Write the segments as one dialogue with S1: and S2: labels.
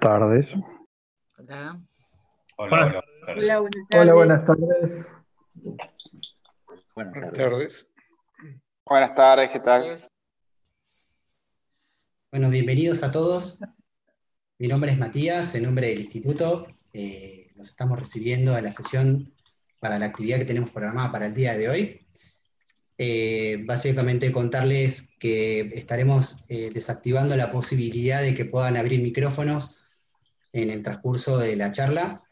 S1: tardes.
S2: Hola.
S3: Hola,
S4: Hola,
S3: buenas tardes.
S4: Hola, buenas tardes.
S5: Buenas
S6: Buenas
S5: tardes.
S6: tardes.
S7: Buenas tardes, ¿qué tal?
S5: Bueno, bienvenidos a todos. Mi nombre es Matías, en nombre del instituto. eh, nos estamos recibiendo a la sesión para la actividad que tenemos programada para el día de hoy. Eh, básicamente contarles que estaremos eh, desactivando la posibilidad de que puedan abrir micrófonos en el transcurso de la charla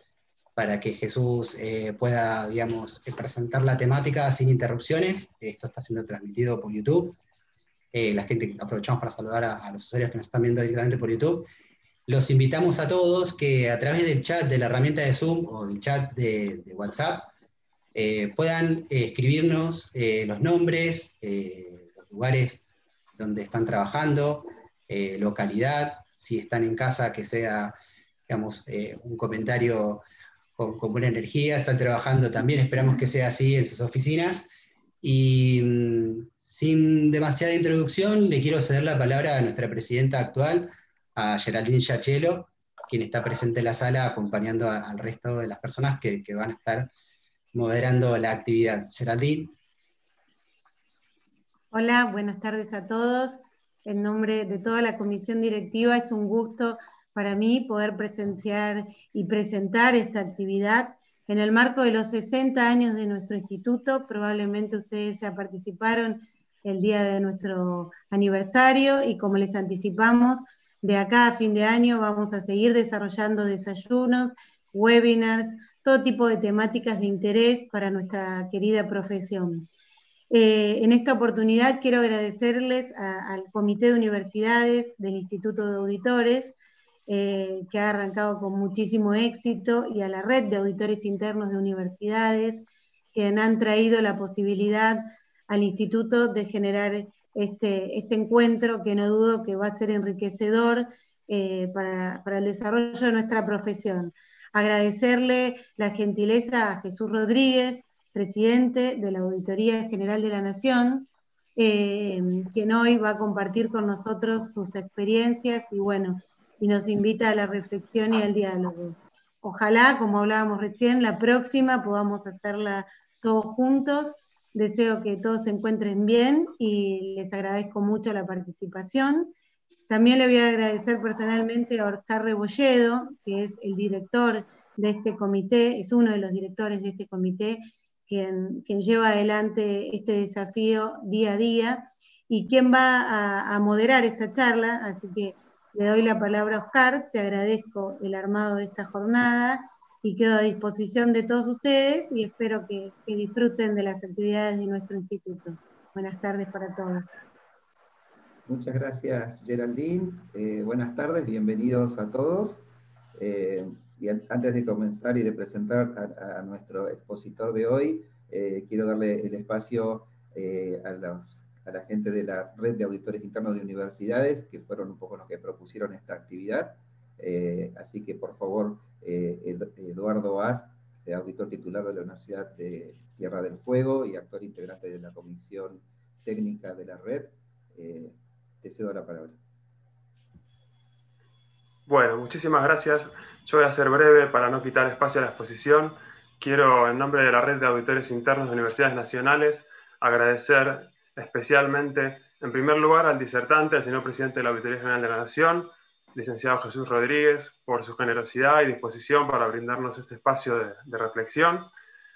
S5: para que Jesús eh, pueda, digamos, presentar la temática sin interrupciones. Esto está siendo transmitido por YouTube. Eh, la gente, aprovechamos para saludar a, a los usuarios que nos están viendo directamente por YouTube. Los invitamos a todos que a través del chat de la herramienta de Zoom o del chat de, de WhatsApp eh, puedan eh, escribirnos eh, los nombres, eh, los lugares donde están trabajando, localidad, si están en casa, que sea, digamos, eh, un comentario con, buena energía, están trabajando también, esperamos que sea así en sus oficinas. Y mm, sin demasiada introducción, le quiero ceder la palabra a nuestra presidenta actual, a Geraldine Yachelo, quien está presente en la sala acompañando al resto de las personas que van a estar moderando la actividad. Geraldine.
S4: Hola, buenas tardes a todos. En nombre de toda la comisión directiva es un gusto para mí poder presenciar y presentar esta actividad en el marco de los 60 años de nuestro instituto. Probablemente ustedes ya participaron el día de nuestro aniversario y como les anticipamos, de acá a fin de año vamos a seguir desarrollando desayunos, webinars, todo tipo de temáticas de interés para nuestra querida profesión. Eh, en esta oportunidad quiero agradecerles a- al Comité de Universidades del Instituto de Auditores, eh, que ha arrancado con muchísimo éxito, y a la red de auditores internos de universidades, que han traído la posibilidad al instituto de generar este, este encuentro que no dudo que va a ser enriquecedor eh, para, para el desarrollo de nuestra profesión. Agradecerle la gentileza a Jesús Rodríguez, presidente de la Auditoría General de la Nación, eh, quien hoy va a compartir con nosotros sus experiencias y bueno, y nos invita a la reflexión y al diálogo. Ojalá, como hablábamos recién, la próxima podamos hacerla todos juntos. Deseo que todos se encuentren bien y les agradezco mucho la participación. También le voy a agradecer personalmente a Oscar Rebolledo, que es el director de este comité, es uno de los directores de este comité, quien, quien lleva adelante este desafío día a día y quien va a, a moderar esta charla. Así que le doy la palabra a Oscar, te agradezco el armado de esta jornada y quedo a disposición de todos ustedes y espero que, disfruten de las actividades de nuestro instituto. Buenas tardes para todos.
S3: Muchas gracias, Geraldine. Eh, buenas tardes, bienvenidos a todos. Eh, y an- antes de comenzar y de presentar a, nuestro expositor de hoy, eh, quiero darle el espacio a, los- la gente de la red de auditores internos de universidades, que fueron un poco los que propusieron esta actividad. Eh, así que, por favor, eh, Ed- Eduardo Ast, eh, auditor titular de la Universidad de Tierra del Fuego y actual integrante de la Comisión Técnica de la red, eh, te cedo la palabra.
S8: Bueno, muchísimas gracias. Yo voy a ser breve para no quitar espacio a la exposición. Quiero, en nombre de la red de auditores internos de universidades nacionales, agradecer especialmente, en primer lugar, al disertante, al señor presidente de la Auditoría General de la Nación, licenciado Jesús Rodríguez, por su generosidad y disposición para brindarnos este espacio de, reflexión,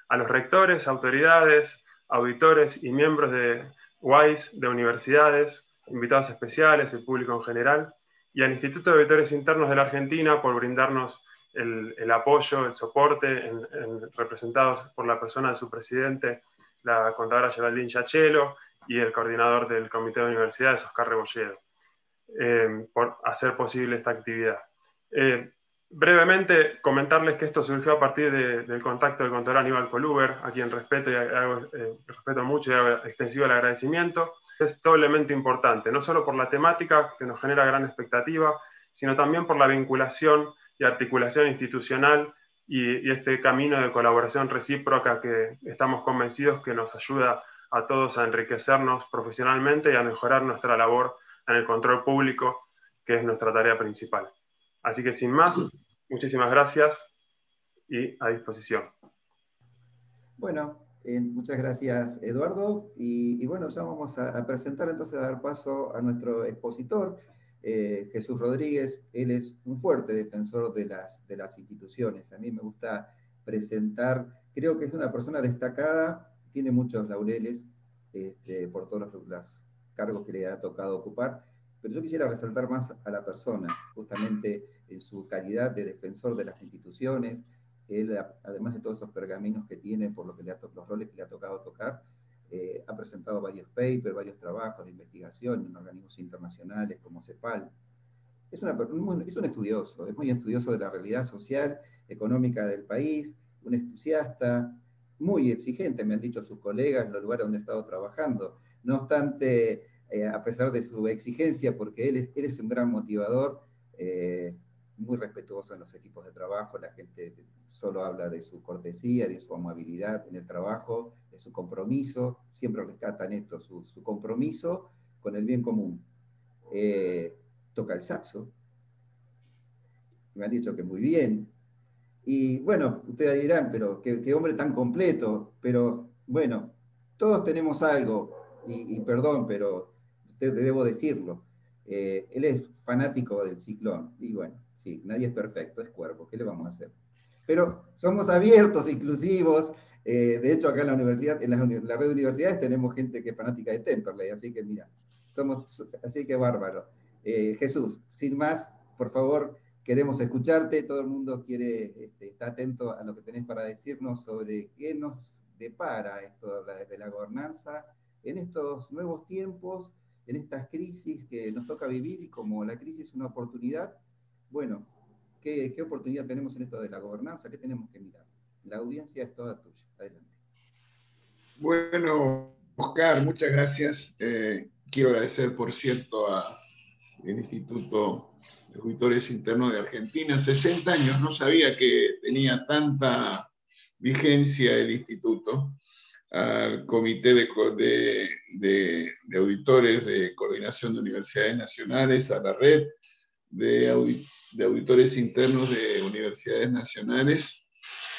S8: a los rectores, autoridades, auditores y miembros de WISE, de universidades, invitados especiales, el público en general, y al Instituto de Auditores Internos de la Argentina por brindarnos el, apoyo, el soporte, en- en- representados por la persona de su presidente, la contadora Geraldine Yachelo, y el coordinador del Comité de Universidades, Oscar Rebolledo, eh, por hacer posible esta actividad. Eh, brevemente, comentarles que esto surgió a partir de- del contacto del contador Aníbal Coluber, a quien respeto, y hago, eh, respeto mucho y hago extensivo el agradecimiento. Es doblemente importante, no solo por la temática, que nos genera gran expectativa, sino también por la vinculación y articulación institucional y, y este camino de colaboración recíproca que estamos convencidos que nos ayuda a todos a enriquecernos profesionalmente y a mejorar nuestra labor en el control público, que es nuestra tarea principal. Así que sin más, muchísimas gracias y a disposición.
S3: Bueno, eh, muchas gracias Eduardo. Y, bueno, ya vamos a, presentar entonces, a dar paso a nuestro expositor, eh, Jesús Rodríguez. Él es un fuerte defensor de las, de las instituciones. A mí me gusta presentar, creo que es una persona destacada, tiene muchos laureles este, por todos los, cargos que le ha tocado ocupar, pero yo quisiera resaltar más a la persona, justamente en su calidad de defensor de las instituciones. Él, además de todos estos pergaminos que tiene por lo que le ha los roles que le ha tocado tocar, eh, ha presentado varios papers, varios trabajos de investigación en organismos internacionales como CEPAL. Es, una, es un estudioso, es muy estudioso de la realidad social, económica del país, un entusiasta, muy exigente, me han dicho sus colegas en los lugares donde he estado trabajando. No obstante, eh, a pesar de su exigencia, porque él es, un gran motivador, eh, muy respetuoso en los equipos de trabajo, la gente solo habla de su cortesía, de su amabilidad en el trabajo, de su compromiso, siempre rescatan esto, su, compromiso con el bien común. Eh, toca el saxo, me han dicho que muy bien, y bueno, ustedes dirán, pero qué, hombre tan completo, pero bueno, todos tenemos algo, y, perdón, pero te, debo decirlo, eh, él es fanático del ciclón, y bueno, sí, nadie es perfecto, es cuerpo, ¿qué le vamos a hacer? Pero somos abiertos, inclusivos, eh, de hecho acá en la universidad, en la, red de universidades tenemos gente que es fanática de Temperley, así que mira, somos, así que bárbaro. Eh, Jesús, sin más, por favor, queremos escucharte, todo el mundo quiere, este, está atento a lo que tenés para decirnos sobre qué nos depara esto de la gobernanza en estos nuevos tiempos, en estas crisis que nos toca vivir y como la crisis es una oportunidad, bueno, ¿qué, oportunidad tenemos en esto de la gobernanza? ¿Qué tenemos que mirar? La audiencia es toda tuya. Adelante.
S1: Bueno, Oscar, muchas gracias. Eh, quiero agradecer, por cierto, al Instituto auditores internos de Argentina, 60 años, no sabía que tenía tanta vigencia el instituto, al Comité de, de, Auditores de Coordinación de Universidades Nacionales, a la red de, auditores internos de universidades nacionales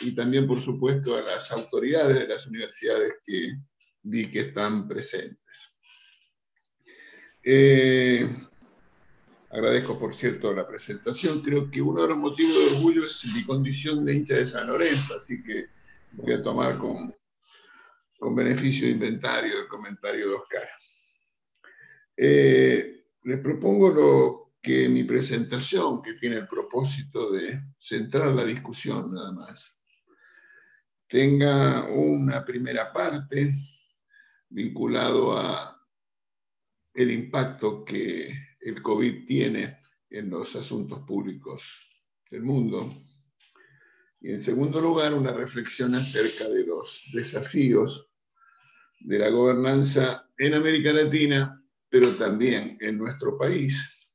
S1: y también, por supuesto, a las autoridades de las universidades que vi que están presentes. Eh, Agradezco, por cierto, la presentación. Creo que uno de los motivos de orgullo es mi condición de hincha de San Lorenzo, así que voy a tomar con, con beneficio de inventario el comentario de Oscar. Eh, les propongo que mi presentación, que tiene el propósito de centrar la discusión nada más, tenga una primera parte vinculado a el impacto que el COVID tiene en los asuntos públicos del mundo. Y en segundo lugar, una reflexión acerca de los desafíos de la gobernanza en América Latina, pero también en nuestro país.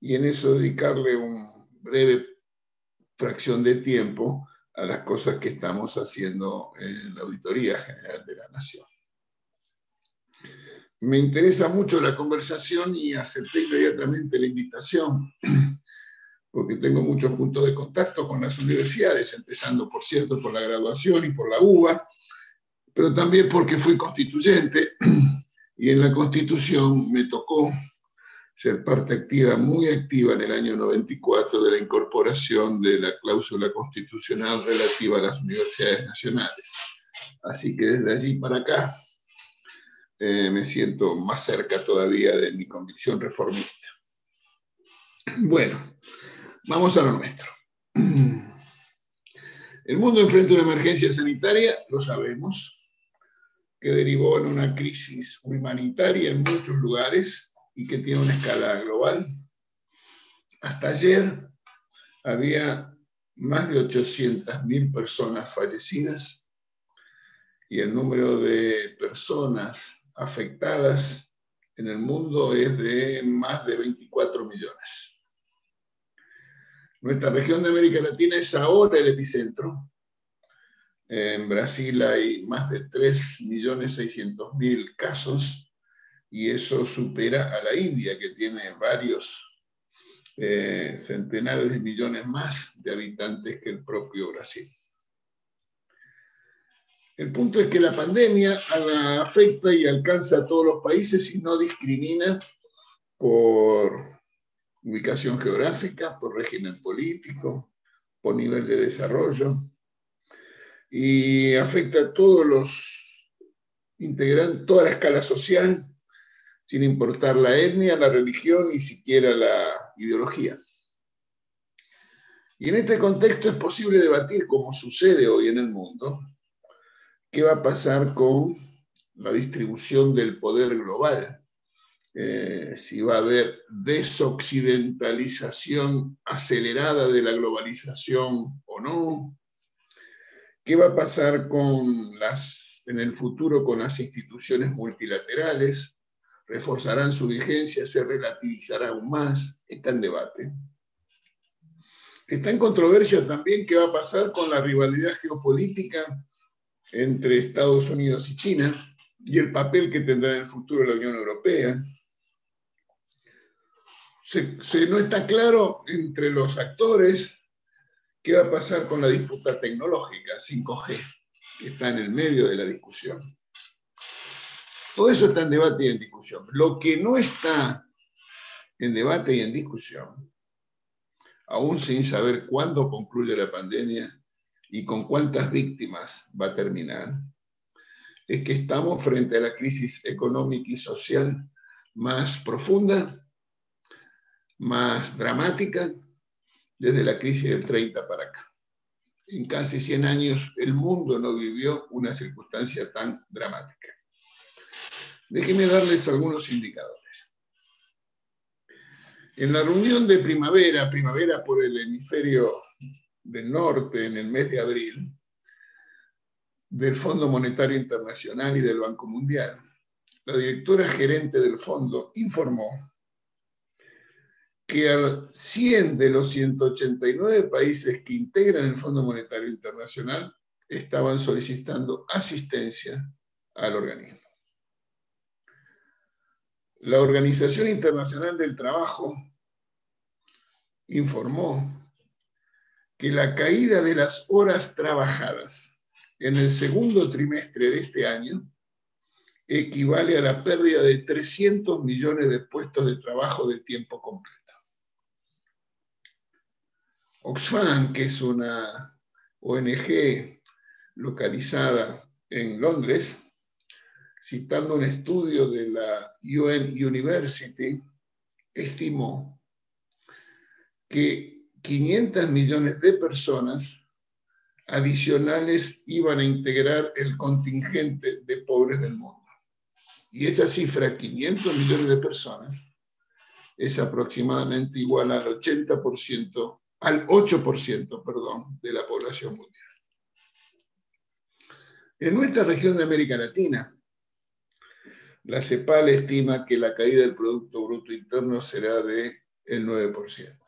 S1: Y en eso dedicarle una breve fracción de tiempo a las cosas que estamos haciendo en la Auditoría General de la Nación me interesa mucho la conversación y acepté inmediatamente la invitación, porque tengo muchos puntos de contacto con las universidades, empezando, por cierto, por la graduación y por la UBA, pero también porque fui constituyente y en la constitución me tocó ser parte activa, muy activa en el año 94 de la incorporación de la cláusula constitucional relativa a las universidades nacionales. Así que desde allí para acá eh, me siento más cerca todavía de mi convicción reformista. Bueno, vamos a lo nuestro. El mundo enfrenta una emergencia sanitaria, lo sabemos, que derivó en una crisis humanitaria en muchos lugares y que tiene una escala global. Hasta ayer había más de 800.000 personas fallecidas y el número de personas afectadas en el mundo es de más de 24 millones. Nuestra región de América Latina es ahora el epicentro. En Brasil hay más de 3.600.000 casos y eso supera a la India, que tiene varios eh, centenares de millones más de habitantes que el propio Brasil. El punto es que la pandemia afecta y alcanza a todos los países y no discrimina por ubicación geográfica, por régimen político, por nivel de desarrollo, y afecta a todos los integrantes, toda la escala social, sin importar la etnia, la religión ni siquiera la ideología. Y en este contexto es posible debatir, como sucede hoy en el mundo, qué va a pasar con la distribución del poder global. Eh, si va a haber desoccidentalización acelerada de la globalización o no. ¿Qué va a pasar con las, en el futuro con las instituciones multilaterales? ¿Reforzarán su vigencia? ¿Se relativizará aún más? Está en debate. Está en controversia también qué va a pasar con la rivalidad geopolítica entre Estados Unidos y China y el papel que tendrá en el futuro la Unión Europea. No está claro entre los actores qué va a pasar con la disputa tecnológica 5G, que está en el medio de la discusión. Todo eso está en debate y en discusión. Lo que no está en debate y en discusión, aún sin saber cuándo concluye la pandemia, y con cuántas víctimas va a terminar, es que estamos frente a la crisis económica y social más profunda, más dramática, desde la crisis del 30 para acá. En casi 100 años el mundo no vivió una circunstancia tan dramática. Déjenme darles algunos indicadores. En la reunión de primavera, primavera por el hemisferio del Norte en el mes de abril del Fondo Monetario Internacional y del Banco Mundial. La directora gerente del fondo informó que al 100 de los 189 países que integran el Fondo Monetario Internacional estaban solicitando asistencia al organismo. La Organización Internacional del Trabajo informó que la caída de las horas trabajadas en el segundo trimestre de este año equivale a la pérdida de 300 millones de puestos de trabajo de tiempo completo. Oxfam, que es una ONG localizada en Londres, citando un estudio de la UN University, estimó que 500 millones de personas adicionales iban a integrar el contingente de pobres del mundo. Y esa cifra, 500 millones de personas, es aproximadamente igual al 80%, al 8%, perdón, de la población mundial. En nuestra región de América Latina, la CEPAL estima que la caída del Producto Bruto Interno será de el 9%.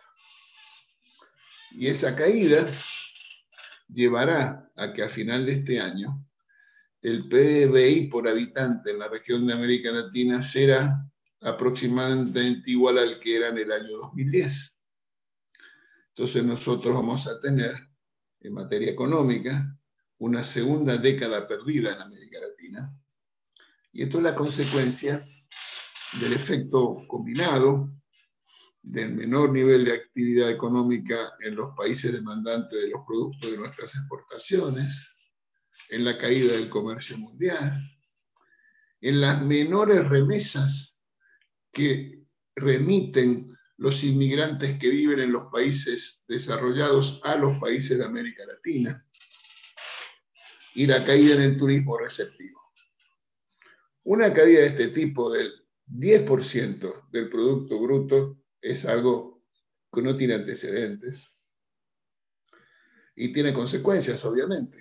S1: Y esa caída llevará a que a final de este año el PBI por habitante en la región de América Latina será aproximadamente igual al que era en el año 2010. Entonces nosotros vamos a tener, en materia económica, una segunda década perdida en América Latina. Y esto es la consecuencia del efecto combinado del menor nivel de actividad económica en los países demandantes de los productos de nuestras exportaciones, en la caída del comercio mundial, en las menores remesas que remiten los inmigrantes que viven en los países desarrollados a los países de América Latina y la caída en el turismo receptivo. Una caída de este tipo del 10% del Producto Bruto es algo que no tiene antecedentes y tiene consecuencias, obviamente.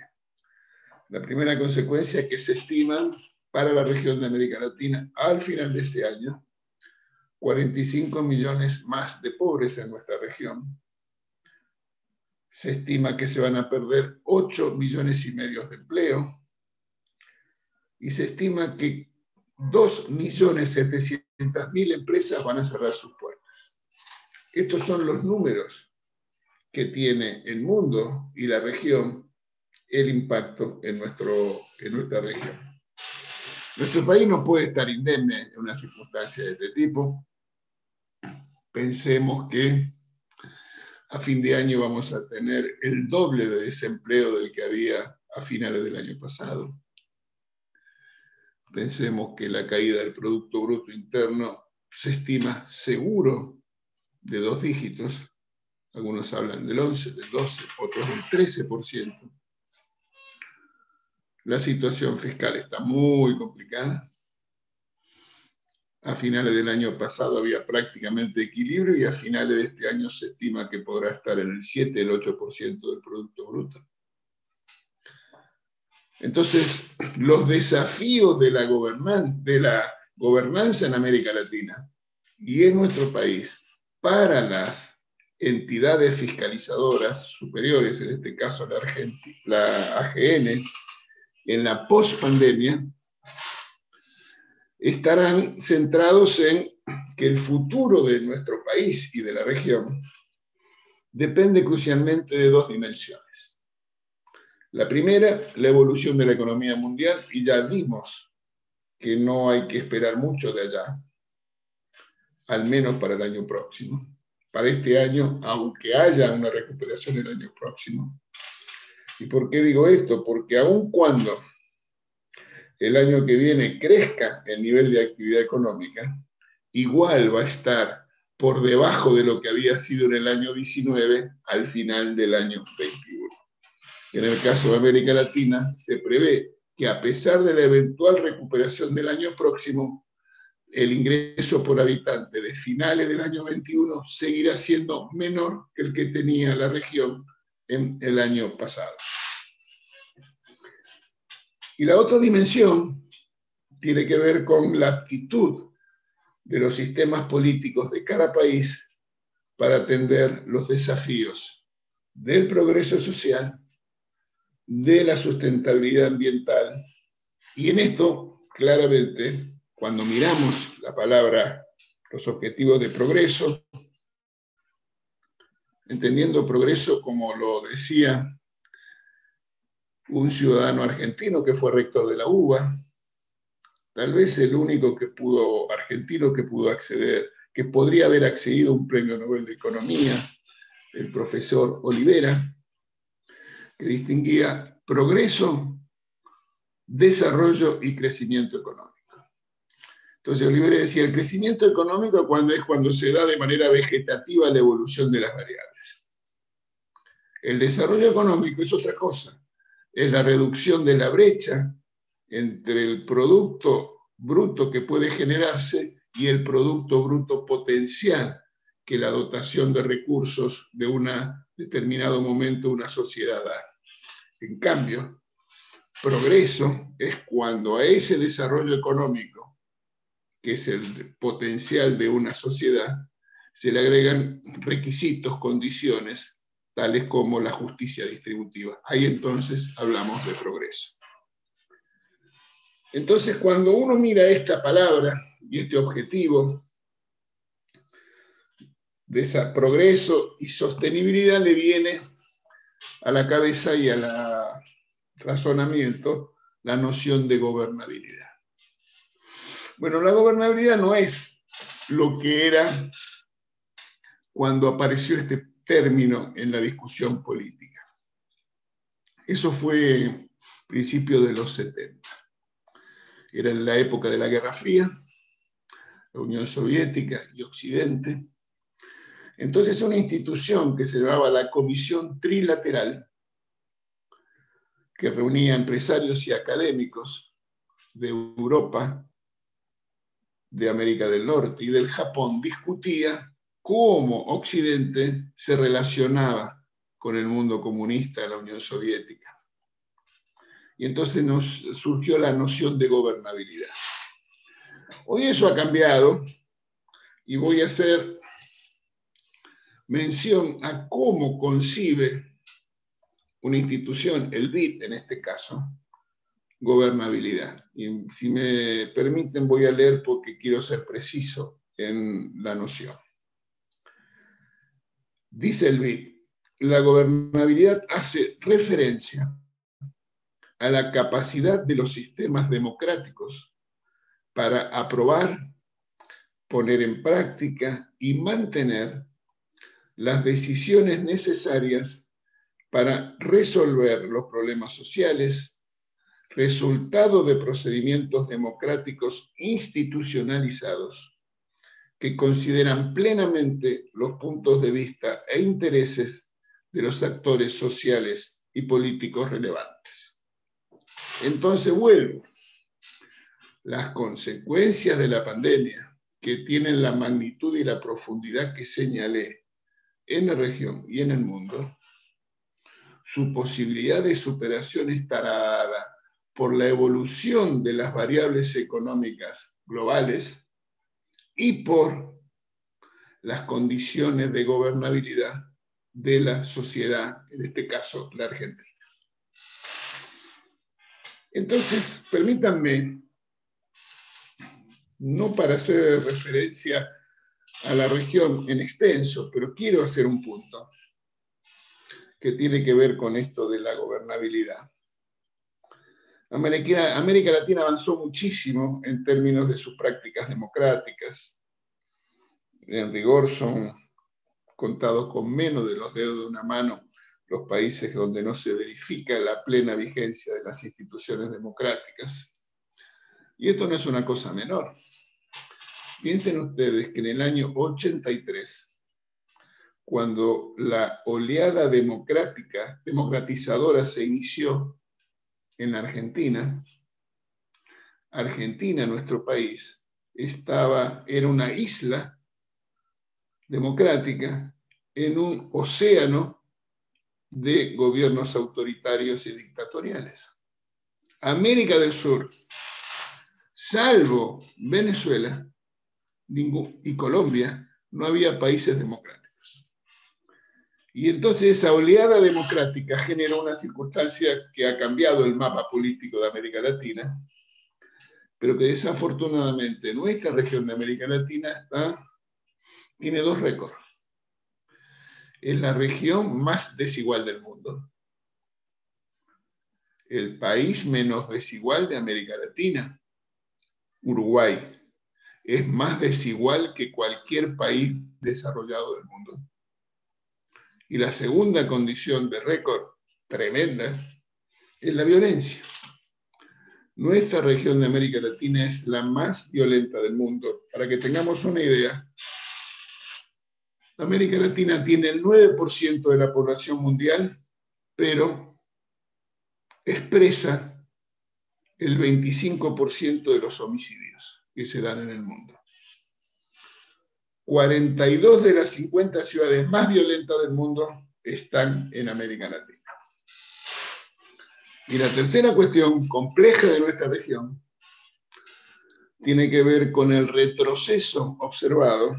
S1: La primera consecuencia es que se estiman para la región de América Latina al final de este año 45 millones más de pobres en nuestra región. Se estima que se van a perder 8 millones y medio de empleo y se estima que 2 millones 700 mil empresas van a cerrar sus puertas. Estos son los números que tiene el mundo y la región el impacto en, nuestro, en nuestra región. Nuestro país no puede estar indemne en una circunstancia de este tipo. Pensemos que a fin de año vamos a tener el doble de desempleo del que había a finales del año pasado. Pensemos que la caída del Producto Bruto Interno se estima seguro de dos dígitos. Algunos hablan del 11, del 12, otros del 13%. La situación fiscal está muy complicada. A finales del año pasado había prácticamente equilibrio y a finales de este año se estima que podrá estar en el 7, el 8% del Producto Bruto. Entonces, los desafíos de la, de la gobernanza en América Latina y en nuestro país para las entidades fiscalizadoras superiores, en este caso la, la AGN, en la pospandemia, estarán centrados en que el futuro de nuestro país y de la región depende crucialmente de dos dimensiones. La primera, la evolución de la economía mundial, y ya vimos que no hay que esperar mucho de allá, al menos para el año próximo. Para este año, aunque haya una recuperación el año próximo. ¿Y por qué digo esto? Porque aun cuando el año que viene crezca el nivel de actividad económica, igual va a estar por debajo de lo que había sido en el año 19 al final del año 21. En el caso de América Latina, se prevé que a pesar de la eventual recuperación del año próximo, el ingreso por habitante de finales del año 21 seguirá siendo menor que el que tenía la región en el año pasado. Y la otra dimensión tiene que ver con la actitud de los sistemas políticos de cada país para atender los desafíos del progreso social, de la sustentabilidad ambiental. Y en esto, claramente, cuando miramos la palabra, los objetivos de progreso, entendiendo progreso como lo decía un ciudadano argentino que fue rector de la UBA, tal vez el único que pudo, argentino que pudo acceder, que podría haber accedido a un premio Nobel de Economía, el profesor Olivera, que distinguía progreso, desarrollo y crecimiento económico. Entonces Olivera decía, el crecimiento económico cuando es cuando se da de manera vegetativa la evolución de las variables. El desarrollo económico es otra cosa, es la reducción de la brecha entre el producto bruto que puede generarse y el producto bruto potencial que la dotación de recursos de un determinado momento una sociedad da. En cambio, progreso es cuando a ese desarrollo económico, que es el potencial de una sociedad, se le agregan requisitos, condiciones tales como la justicia distributiva. Ahí entonces hablamos de progreso. Entonces, cuando uno mira esta palabra y este objetivo de ese progreso y sostenibilidad, le viene a la cabeza y al razonamiento la noción de gobernabilidad. Bueno, la gobernabilidad no es lo que era cuando apareció este término en la discusión política. Eso fue principio de los 70. Era en la época de la Guerra Fría, la Unión Soviética y Occidente. Entonces una institución que se llamaba la Comisión Trilateral, que reunía empresarios y académicos de Europa, de América del Norte y del Japón, discutía cómo Occidente se relacionaba con el mundo comunista de la Unión Soviética. Y entonces nos surgió la noción de gobernabilidad. Hoy eso ha cambiado y voy a hacer mención a cómo concibe una institución, el BID en este caso, gobernabilidad. Y si me permiten voy a leer porque quiero ser preciso en la noción. Dice el BID, la gobernabilidad hace referencia a la capacidad de los sistemas democráticos para aprobar, poner en práctica y mantener las decisiones necesarias para resolver los problemas sociales, resultado de procedimientos democráticos institucionalizados que consideran plenamente los puntos de vista e intereses de los actores sociales y políticos relevantes. Entonces vuelvo. Las consecuencias de la pandemia, que tienen la magnitud y la profundidad que señalé en la región y en el mundo, su posibilidad de superación estará por la evolución de las variables económicas globales y por las condiciones de gobernabilidad de la sociedad, en este caso la Argentina. Entonces, permítanme, no para hacer referencia a la región en extenso, pero quiero hacer un punto que tiene que ver con esto de la gobernabilidad. América, Latina avanzó muchísimo en términos de sus prácticas democráticas. En rigor son contados con menos de los dedos de una mano los países donde no se verifica la plena vigencia de las instituciones democráticas. Y esto no es una cosa menor. Piensen ustedes que en el año 83, cuando la oleada democrática, democratizadora se inició en Argentina, Argentina, nuestro país, estaba, era una isla democrática en un océano de gobiernos autoritarios y dictatoriales. América del Sur, salvo Venezuela y Colombia, no había países democráticos. Y entonces esa oleada democrática generó una circunstancia que ha cambiado el mapa político de América Latina, pero que desafortunadamente nuestra región de América Latina tiene dos récords. Es la región más desigual del mundo. El país menos desigual de América Latina, Uruguay, es más desigual que cualquier país desarrollado del mundo. Y la segunda condición de récord tremenda es la violencia. Nuestra región de América Latina es la más violenta del mundo. Para que tengamos una idea, América Latina tiene el 9% de la población mundial, pero expresa el 25% de los homicidios que se dan en el mundo. 42 de las 50 ciudades más violentas del mundo están en América Latina. Y la tercera cuestión compleja de nuestra región tiene que ver con el retroceso observado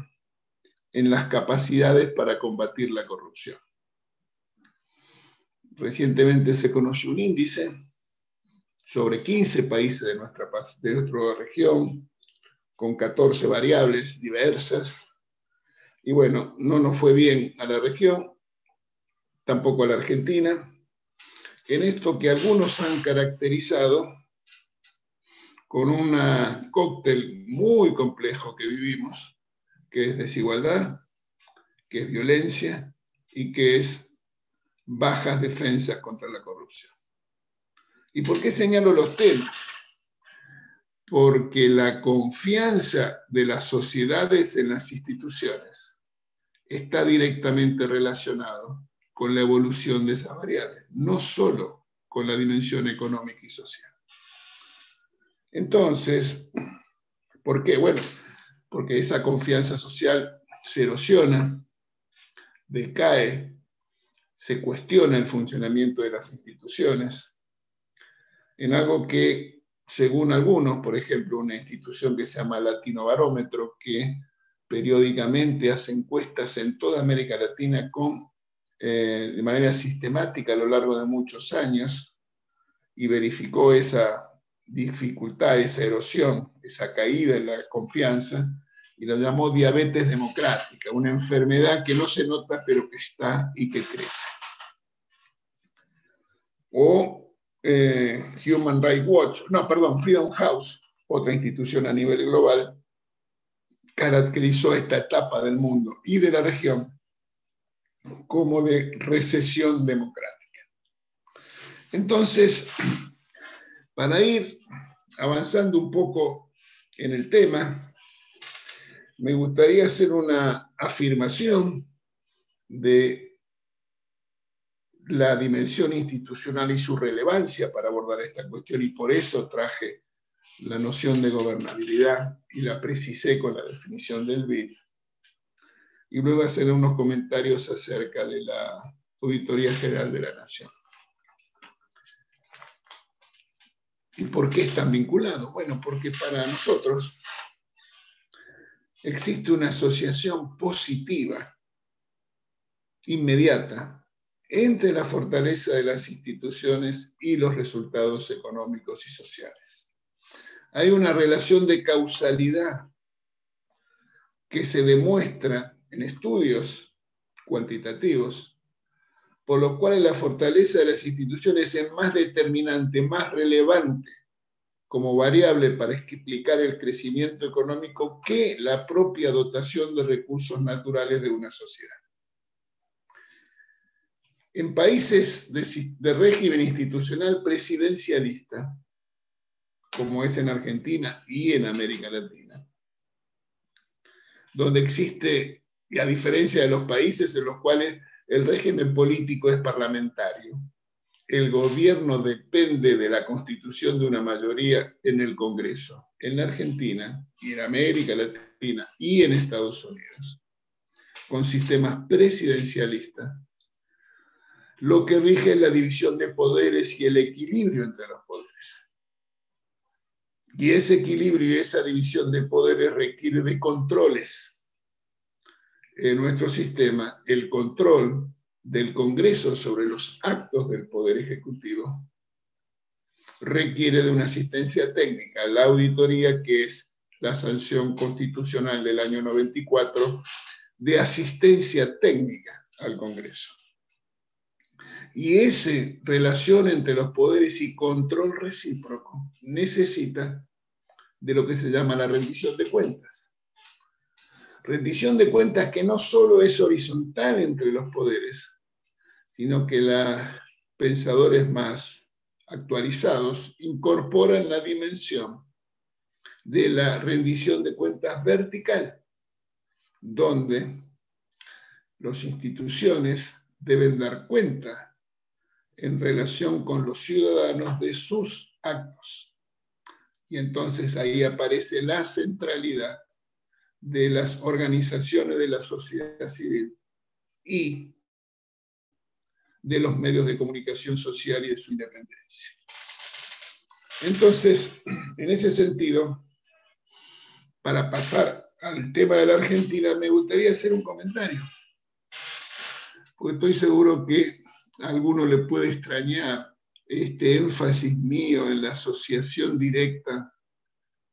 S1: en las capacidades para combatir la corrupción. Recientemente se conoció un índice sobre 15 países de nuestra, de nuestra región, con 14 variables diversas, y bueno, no nos fue bien a la región, tampoco a la Argentina, en esto que algunos han caracterizado con un cóctel muy complejo que vivimos, que es desigualdad, que es violencia y que es bajas defensas contra la corrupción. ¿Y por qué señalo los temas? Porque la confianza de las sociedades en las instituciones está directamente relacionado con la evolución de esas variables, no solo con la dimensión económica y social. Entonces, ¿por qué? Bueno, porque esa confianza social se erosiona, decae, se cuestiona el funcionamiento de las instituciones, en algo que, según algunos, por ejemplo, una institución que se llama Latino Barómetro, que periódicamente hace encuestas en toda América Latina con, eh, de manera sistemática a lo largo de muchos años y verificó esa dificultad, esa erosión, esa caída en la confianza y lo llamó diabetes democrática, una enfermedad que no se nota pero que está y que crece. O eh, Human Rights Watch, no, perdón, Freedom House, otra institución a nivel global, caracterizó esta etapa del mundo y de la región como de recesión democrática. Entonces, para ir avanzando un poco en el tema, me gustaría hacer una afirmación de la dimensión institucional y su relevancia para abordar esta cuestión y por eso traje la noción de gobernabilidad y la precisé con la definición del BID. Y luego hacer unos comentarios acerca de la Auditoría General de la Nación. ¿Y por qué están vinculados? Bueno, porque para nosotros existe una asociación positiva, inmediata, entre la fortaleza de las instituciones y los resultados económicos y sociales. Hay una relación de causalidad que se demuestra en estudios cuantitativos por lo cual la fortaleza de las instituciones es más determinante, más relevante como variable para explicar el crecimiento económico que la propia dotación de recursos naturales de una sociedad. En países de, régimen institucional presidencialista, como es en Argentina y en América Latina, donde existe, y a diferencia de los países en los cuales el régimen político es parlamentario. El gobierno depende de la constitución de una mayoría en el Congreso. En Argentina y en América Latina y en Estados Unidos, con sistemas presidencialistas, lo que rige es la división de poderes y el equilibrio entre los poderes. Y ese equilibrio y esa división de poderes requiere de controles en nuestro sistema el control del Congreso sobre los actos del Poder Ejecutivo requiere de una asistencia técnica, la auditoría que es la sanción constitucional del año 94 de asistencia técnica al Congreso. Y esa relación entre los poderes y control recíproco necesita de lo que se llama la rendición de cuentas. Rendición de cuentas que no solo es horizontal entre los poderes, sino que los pensadores más actualizados incorporan la dimensión de la rendición de cuentas vertical, donde las instituciones deben dar cuenta en relación con los ciudadanos de sus actos. Y entonces ahí aparece la centralidad de las organizaciones de la sociedad civil y de los medios de comunicación social y de su independencia. Entonces, en ese sentido, para pasar al tema de la Argentina, me gustaría hacer un comentario, porque estoy seguro que a alguno le puede extrañar este énfasis mío en la asociación directa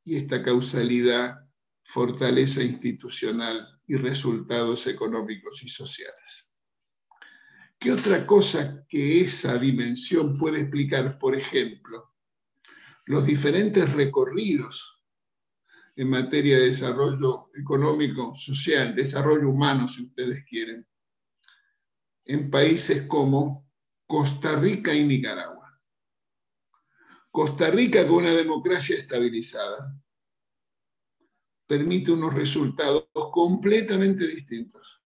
S1: y esta causalidad fortaleza institucional y resultados económicos y sociales. ¿Qué otra cosa que esa dimensión puede explicar, por ejemplo, los diferentes recorridos en materia de desarrollo económico, social, desarrollo humano, si ustedes quieren, en países como Costa Rica y Nicaragua? Costa Rica con una democracia estabilizada, permite unos resultados completamente distintos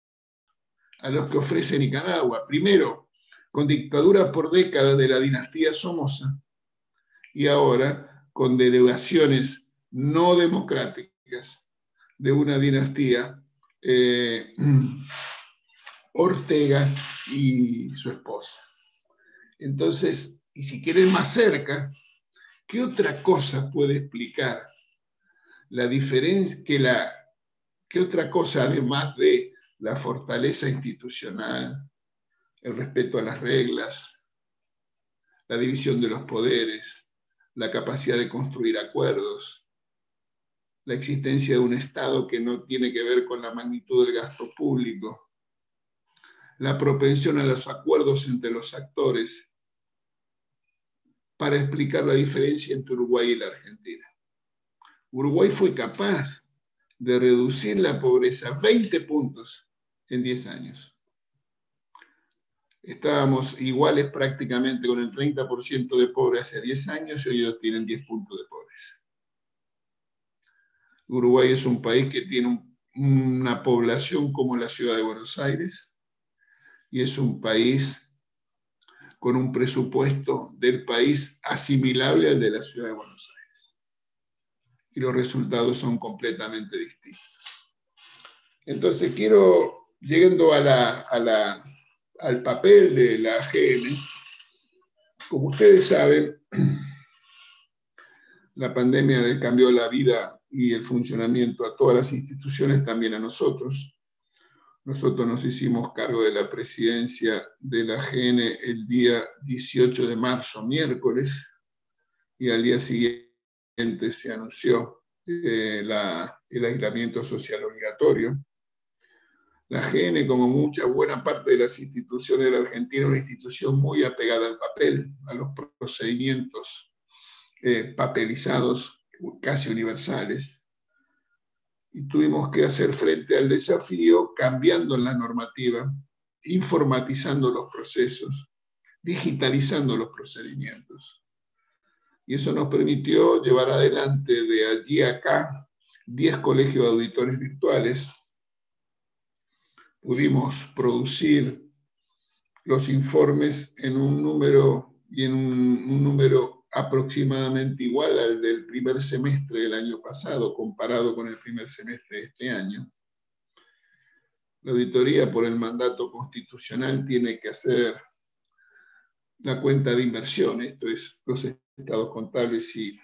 S1: a los que ofrece Nicaragua. Primero, con dictadura por décadas de la dinastía Somoza y ahora con delegaciones no democráticas de una dinastía eh, Ortega y su esposa. Entonces, y si quieren más cerca, ¿qué otra cosa puede explicar la diferencia, que, la, que otra cosa además de la fortaleza institucional, el respeto a las reglas, la división de los poderes, la capacidad de construir acuerdos, la existencia de un Estado que no tiene que ver con la magnitud del gasto público, la propensión a los acuerdos entre los actores para explicar la diferencia entre Uruguay y la Argentina. Uruguay fue capaz de reducir la pobreza 20 puntos en 10 años. Estábamos iguales prácticamente con el 30% de pobres hace 10 años y hoy ellos tienen 10 puntos de pobreza. Uruguay es un país que tiene una población como la ciudad de Buenos Aires, y es un país con un presupuesto del país asimilable al de la ciudad de Buenos Aires. Y los resultados son completamente distintos. Entonces quiero, llegando a la, al papel de la AGN, como ustedes saben, la pandemia cambió la vida y el funcionamiento a todas las instituciones, también a nosotros. Nosotros nos hicimos cargo de la presidencia de la GN el día 18 de marzo, miércoles, y al día siguiente se anunció eh, el aislamiento social obligatorio. La GN, como mucha buena parte de las instituciones de la Argentina, es una institución muy apegada al papel, a los procedimientos eh, papelizados casi universales y tuvimos que hacer frente al desafío cambiando la normativa, informatizando los procesos, digitalizando los procedimientos. Y eso nos permitió llevar adelante de allí a acá 10 colegios de auditores virtuales. Pudimos producir los informes en un número y en un, un número aproximadamente igual al del primer semestre del año pasado, comparado con el primer semestre de este año. La auditoría por el mandato constitucional tiene que hacer la cuenta de inversión, esto es los estados contables y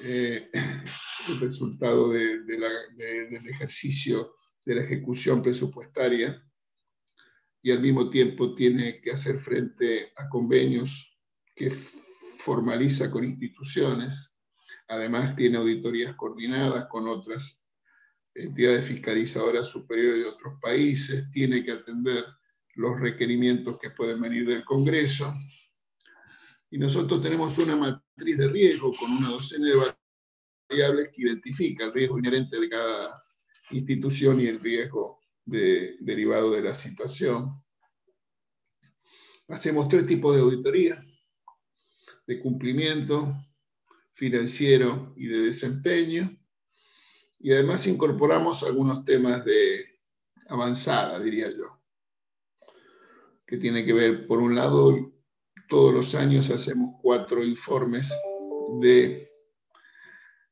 S1: eh, el resultado del ejercicio de la ejecución presupuestaria y al mismo tiempo tiene que hacer frente a convenios que formaliza con instituciones, además tiene auditorías coordinadas con otras entidades fiscalizadoras superiores de otros países, tiene que atender los requerimientos que pueden venir del Congreso. Y nosotros tenemos una matriz de riesgo con una docena de variables que identifica el riesgo inherente de cada institución y el riesgo derivado de la situación. Hacemos tres tipos de auditoría de cumplimiento financiero y de desempeño. Y además incorporamos algunos temas de avanzada, diría yo, que tiene que ver, por un lado, todos los años hacemos cuatro informes de,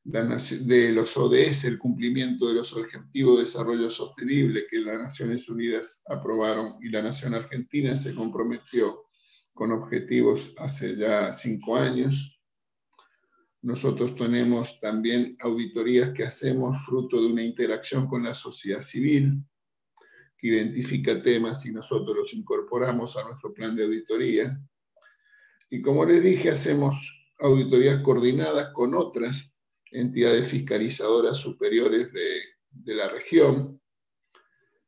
S1: de los ODS, el cumplimiento de los Objetivos de Desarrollo Sostenible que las Naciones Unidas aprobaron y la Nación Argentina se comprometió con objetivos hace ya cinco años. Nosotros tenemos también auditorías que hacemos fruto de una interacción con la sociedad civil, que identifica temas y nosotros los incorporamos a nuestro plan de auditoría. Y como les dije, hacemos auditorías coordinadas con otras entidades fiscalizadoras superiores de, de la región,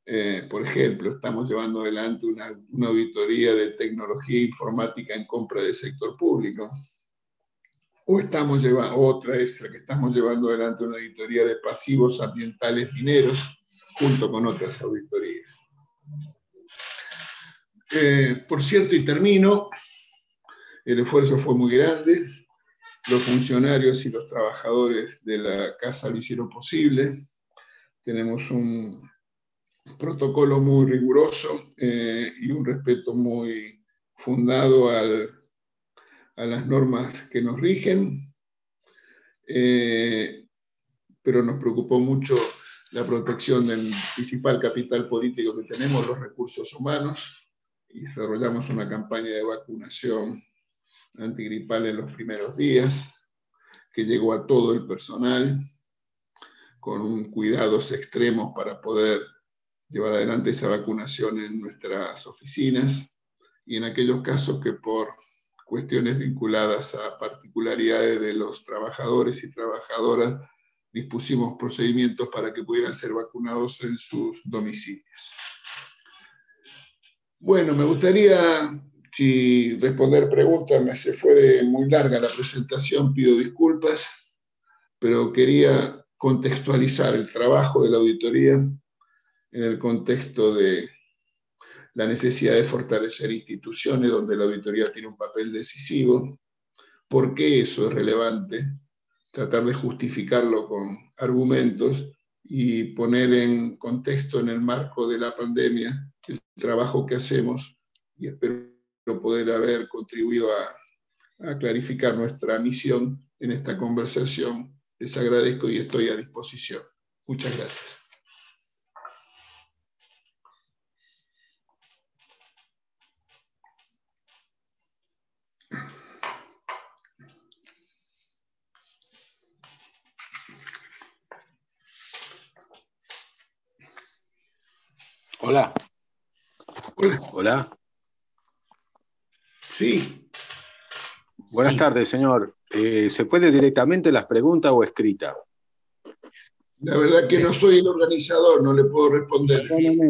S1: eh, por ejemplo, estamos llevando adelante una, auditoría de tecnología informática en compra del sector público. O estamos llevando, otra es la que estamos llevando adelante una auditoría de pasivos ambientales mineros, junto con otras auditorías. Eh, por cierto, y termino, el esfuerzo fue muy grande, los funcionarios y los trabajadores de la casa lo hicieron posible. Tenemos un, protocolo muy riguroso eh, y un respeto muy fundado a las normas que nos rigen, eh, pero nos preocupó mucho la protección del principal capital político que tenemos, los recursos humanos, y desarrollamos una campaña de vacunación antigripal en los primeros días, que llegó a todo el personal, con cuidados extremos para poder llevar adelante esa vacunación en nuestras oficinas y en aquellos casos que por cuestiones vinculadas a particularidades de los trabajadores y trabajadoras dispusimos procedimientos para que pudieran ser vacunados en sus domicilios. Bueno, me gustaría si responder preguntas, se fue muy larga la presentación, pido disculpas, pero quería contextualizar el trabajo de la auditoría en el contexto de la necesidad de fortalecer instituciones donde la auditoría tiene un papel decisivo, por qué eso es relevante, tratar de justificarlo con argumentos y poner en contexto en el marco de la pandemia el trabajo que hacemos y espero poder haber contribuido a, a clarificar nuestra misión en esta conversación. Les agradezco y estoy a disposición. Muchas gracias.
S2: Hola.
S1: Hola.
S2: Hola.
S1: Sí.
S2: Buenas
S1: Sí.
S2: tardes, señor. Eh, ¿Se puede directamente las preguntas o escrita?
S1: La verdad que no soy el organizador, no le puedo responder.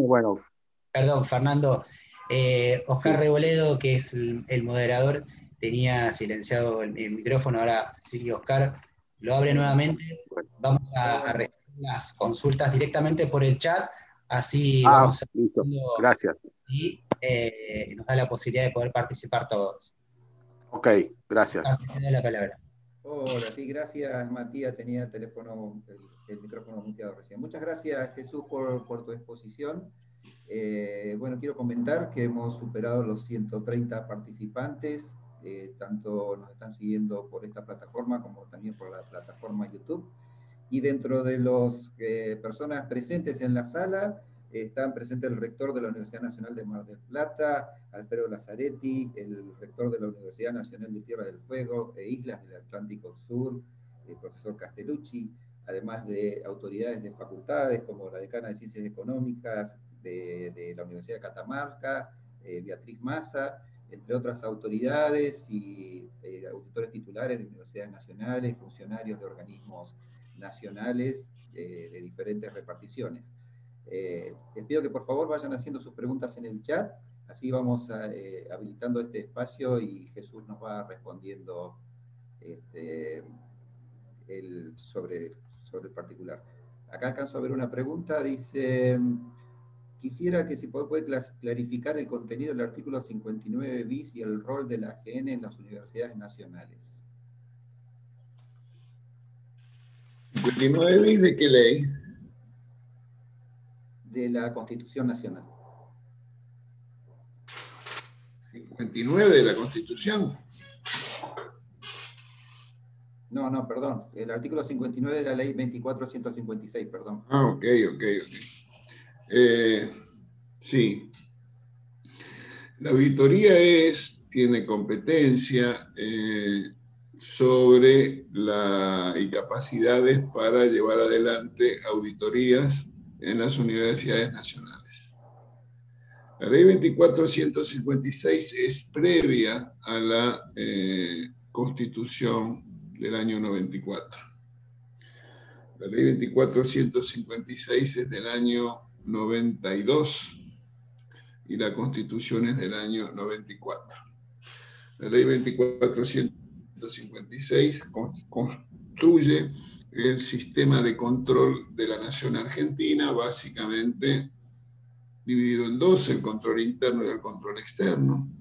S2: Bueno,
S5: Perdón, Fernando. Eh, Oscar Reboledo, que es el, el moderador, tenía silenciado el, el micrófono, ahora sigue Oscar. Lo abre nuevamente. Vamos a, a recibir las consultas directamente por el chat, así
S2: ah,
S5: vamos a
S2: listo. Gracias.
S5: y eh, nos da la posibilidad de poder participar todos.
S2: Ok, gracias.
S5: Ah, la palabra.
S3: Hola, sí, gracias Matías, tenía el teléfono, el, el micrófono muteado recién. Muchas gracias Jesús por, por tu exposición. Eh, bueno, quiero comentar que hemos superado los 130 participantes, eh, tanto nos están siguiendo por esta plataforma como también por la plataforma YouTube. Y dentro de las eh, personas presentes en la sala, están presentes el rector de la Universidad Nacional de Mar del Plata, Alfredo Lazzaretti, el rector de la Universidad Nacional de Tierra del Fuego e Islas del Atlántico Sur, el profesor Castellucci, además de autoridades de facultades como la decana de Ciencias Económicas de, de la Universidad de Catamarca, eh, Beatriz Massa, entre otras autoridades y eh, auditores titulares de universidades nacionales, funcionarios de organismos nacionales eh, de diferentes reparticiones. Eh, les pido que por favor vayan haciendo sus preguntas en el chat, así vamos eh, habilitando este espacio y Jesús nos va respondiendo este, sobre, sobre el particular. Acá alcanzo a ver una pregunta, dice, quisiera que puede, puede clarificar el contenido del artículo 59 bis y el rol de la AGN en las universidades nacionales.
S1: ¿59 bis de qué ley?
S3: De la Constitución Nacional.
S1: 59 de la Constitución.
S3: No, no, perdón. El artículo 59 de la ley 24.156, perdón.
S1: Ah, ok, ok, ok. Eh, sí. La auditoría es, tiene competencia eh, sobre la, y capacidades para llevar adelante auditorías en las universidades nacionales. La ley 24.156 es previa a la eh, constitución del año 94. La ley 24.156 es del año 92 y la constitución es del año 94. La ley 24.156 construye el sistema de control de la nación argentina, básicamente dividido en dos, el control interno y el control externo.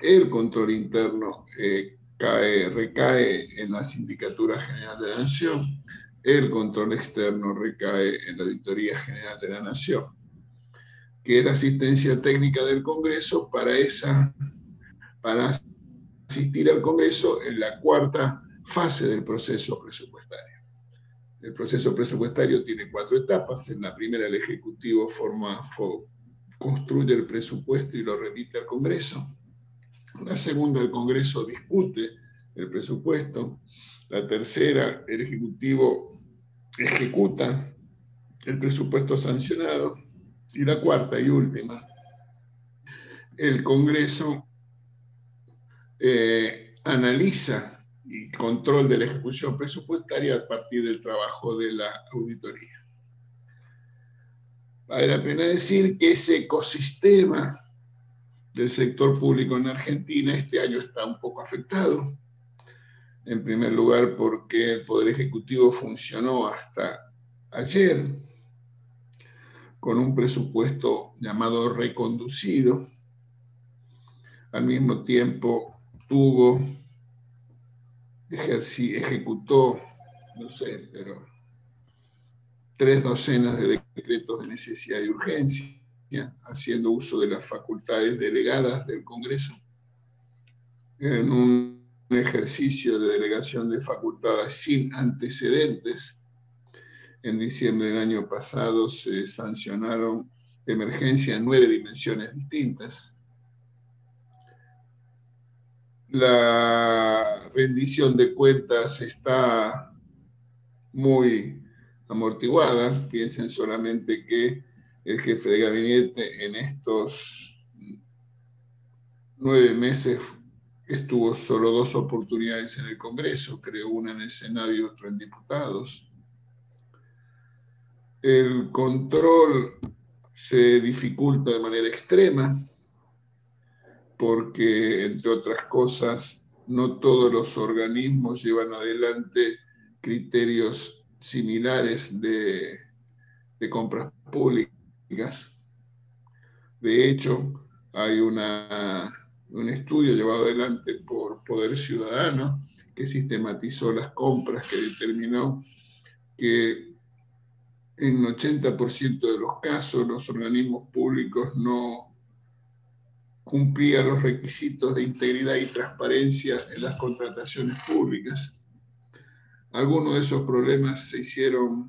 S1: El control interno eh, cae, recae en la Sindicatura General de la Nación, el control externo recae en la Auditoría General de la Nación, que es la asistencia técnica del Congreso para, esa, para asistir al Congreso en la cuarta fase del proceso presupuestario. El proceso presupuestario tiene cuatro etapas. En la primera, el Ejecutivo forma, construye el presupuesto y lo remite al Congreso. La segunda, el Congreso discute el presupuesto. La tercera, el Ejecutivo ejecuta el presupuesto sancionado. Y la cuarta y última, el Congreso eh, analiza y control de la ejecución presupuestaria a partir del trabajo de la auditoría. Vale la pena decir que ese ecosistema del sector público en Argentina este año está un poco afectado. En primer lugar, porque el Poder Ejecutivo funcionó hasta ayer con un presupuesto llamado reconducido. Al mismo tiempo tuvo, ejecutó, no sé, pero tres docenas de decretos de necesidad y urgencia, haciendo uso de las facultades delegadas del Congreso, en un ejercicio de delegación de facultades sin antecedentes. En diciembre del año pasado se sancionaron de emergencia en nueve dimensiones distintas. La rendición de cuentas está muy amortiguada. Piensen solamente que el jefe de gabinete en estos nueve meses estuvo solo dos oportunidades en el Congreso, creo una en el Senado y otra en diputados. El control se dificulta de manera extrema porque, entre otras cosas, no todos los organismos llevan adelante criterios similares de, compras públicas. De hecho, hay una, un estudio llevado adelante por Poder Ciudadano que sistematizó las compras, que determinó que en 80% de los casos los organismos públicos no cumplían los requisitos de integridad y transparencia en las contrataciones públicas algunos de esos problemas se hicieron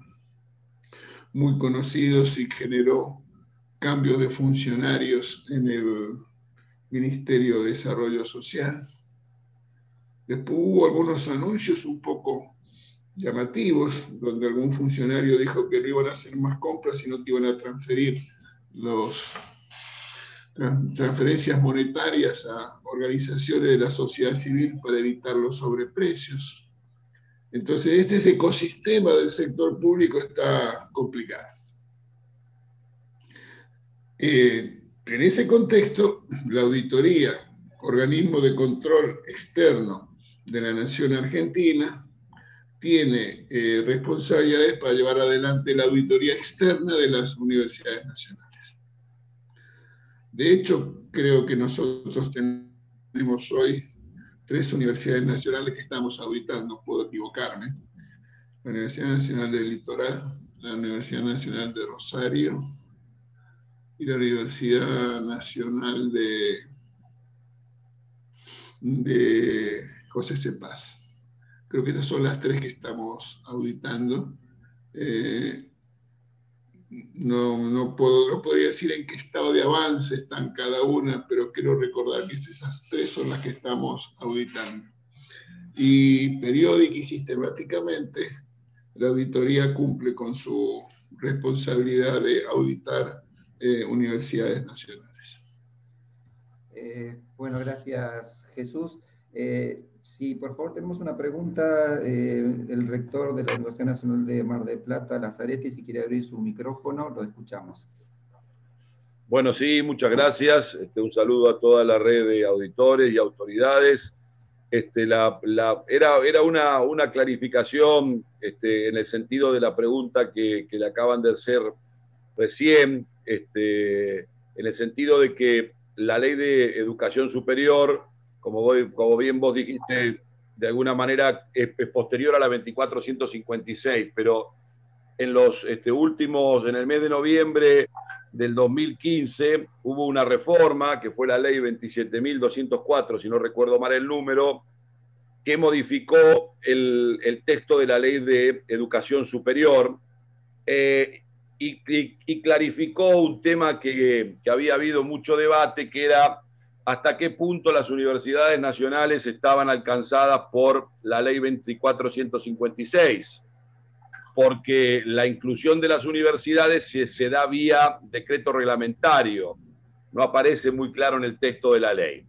S1: muy conocidos y generó cambios de funcionarios en el Ministerio de Desarrollo Social. Después hubo algunos anuncios un poco llamativos, donde algún funcionario dijo que no iban a hacer más compras, sino que iban a transferir los transferencias monetarias a organizaciones de la sociedad civil para evitar los sobreprecios. Entonces, este ecosistema del sector público está complicado. Eh, en ese contexto, la auditoría, organismo de control externo de la Nación Argentina, tiene eh, responsabilidades para llevar adelante la auditoría externa de las universidades nacionales. De hecho, creo que nosotros tenemos hoy tres universidades nacionales que estamos auditando, puedo equivocarme. La Universidad Nacional del Litoral, la Universidad Nacional de Rosario y la Universidad Nacional de, José Cepaz. Creo que esas son las tres que estamos auditando. Eh, no, no, puedo, no podría decir en qué estado de avance están cada una, pero quiero recordar que esas tres son las que estamos auditando. Y periódica y sistemáticamente la auditoría cumple con su responsabilidad de auditar eh, universidades nacionales.
S3: Eh, bueno, gracias Jesús. Eh, Sí, por favor, tenemos una pregunta eh, rector de la Universidad Nacional de Mar del Plata, Lazareti, si quiere abrir su micrófono, lo escuchamos.
S6: Bueno, sí, muchas gracias. Este, un saludo a toda la red de auditores y autoridades. Este, la, era era una, una clarificación este, en el sentido de la pregunta que, que le acaban de hacer recién, este, en el sentido de que la ley de educación superior como, bien vos dijiste, de alguna manera es, posterior a la 2456, pero en los este, últimos, en el mes de noviembre del 2015, hubo una reforma, que fue la ley 27.204, si no recuerdo mal el número, que modificó el, texto de la ley de educación superior eh, y, clarificó un tema que, que había habido mucho debate, que era hasta qué punto las universidades nacionales estaban alcanzadas por la ley 2456, porque la inclusión de las universidades se, da vía decreto reglamentario, no aparece muy claro en el texto de la ley.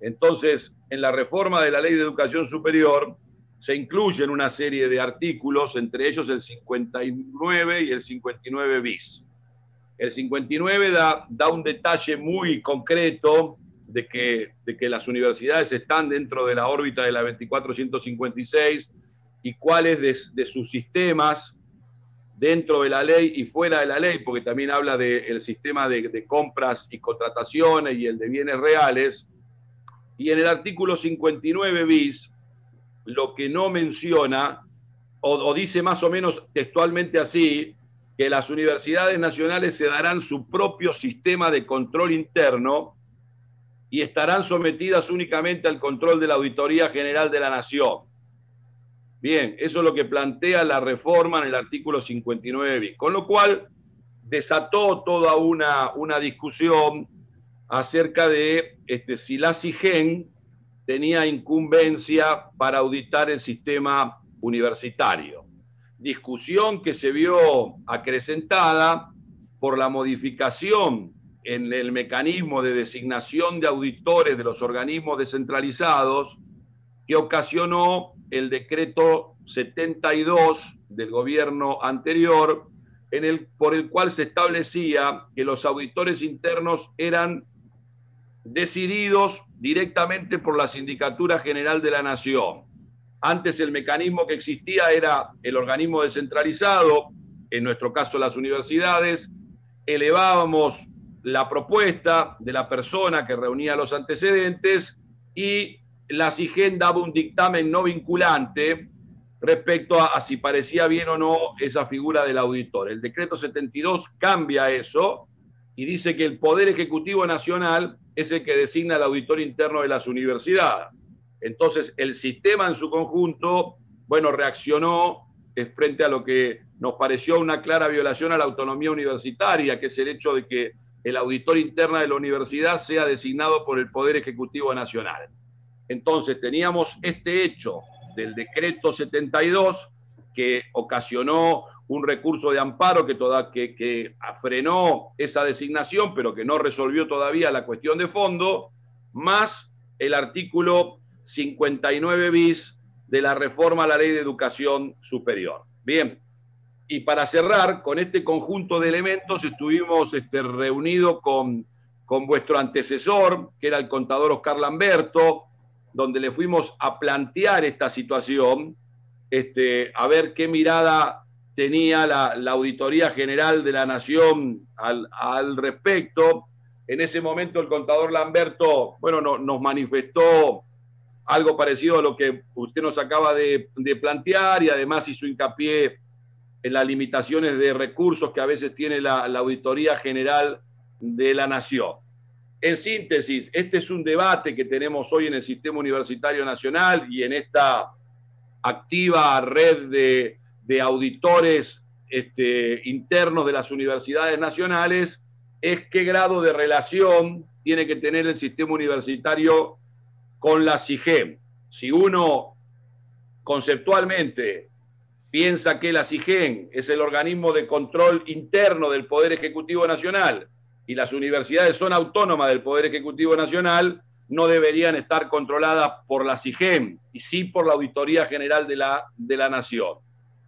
S6: Entonces, en la reforma de la ley de educación superior, se incluyen una serie de artículos, entre ellos el 59 y el 59 bis. El 59 da, da un detalle muy concreto de que, de que las universidades están dentro de la órbita de la 2456 y cuáles de, sus sistemas dentro de la ley y fuera de la ley, porque también habla del sistema de, de, compras y contrataciones y el de bienes reales. Y en el artículo 59 bis, lo que no menciona, o, o dice más o menos textualmente así, que las universidades nacionales se darán su propio sistema de control interno y estarán sometidas únicamente al control de la Auditoría General de la Nación. Bien, eso es lo que plantea la reforma en el artículo 59 bis, con lo cual desató toda una, una discusión acerca de este, si la CIGEN tenía incumbencia para auditar el sistema universitario. Discusión que se vio acrecentada por la modificación en el mecanismo de designación de auditores de los organismos descentralizados que ocasionó el decreto 72 del gobierno anterior, en el, por el cual se establecía que los auditores internos eran decididos directamente por la Sindicatura General de la Nación. Antes el mecanismo que existía era el organismo descentralizado, en nuestro caso las universidades, elevábamos la propuesta de la persona que reunía los antecedentes y la CIGEN daba un dictamen no vinculante respecto a, a, si parecía bien o no esa figura del auditor. El decreto 72 cambia eso y dice que el Poder Ejecutivo Nacional es el que designa al auditor interno de las universidades. Entonces, el sistema en su conjunto, bueno, reaccionó eh, frente a lo que nos pareció una clara violación a la autonomía universitaria, que es el hecho de que el auditor interno de la universidad sea designado por el Poder Ejecutivo Nacional. Entonces teníamos este hecho del decreto 72 que ocasionó un recurso de amparo que, toda, que, que frenó esa designación, pero que no resolvió todavía la cuestión de fondo, más el artículo 59 bis de la reforma a la ley de educación superior. Bien, y para cerrar, con este conjunto de elementos estuvimos este, reunidos con, con vuestro antecesor, que era el contador Oscar Lamberto, donde le fuimos a plantear esta situación, este, a ver qué mirada tenía la, Auditoría General de la Nación al, al, respecto. En ese momento el contador Lamberto, bueno, no, nos manifestó algo parecido a lo que usted nos acaba de, de plantear y además hizo hincapié en las limitaciones de recursos que a veces tiene la, Auditoría General de la Nación. En síntesis, este es un debate que tenemos hoy en el Sistema Universitario Nacional y en esta activa red de, de auditores este, internos de las universidades nacionales, es qué grado de relación tiene que tener el sistema universitario con la CIGEM. Si uno conceptualmente piensa que la CIGEN es el organismo de control interno del Poder Ejecutivo Nacional y las universidades son autónomas del Poder Ejecutivo Nacional, no deberían estar controladas por la CIGEM y sí por la Auditoría General de la, de la Nación.